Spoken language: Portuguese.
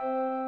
Música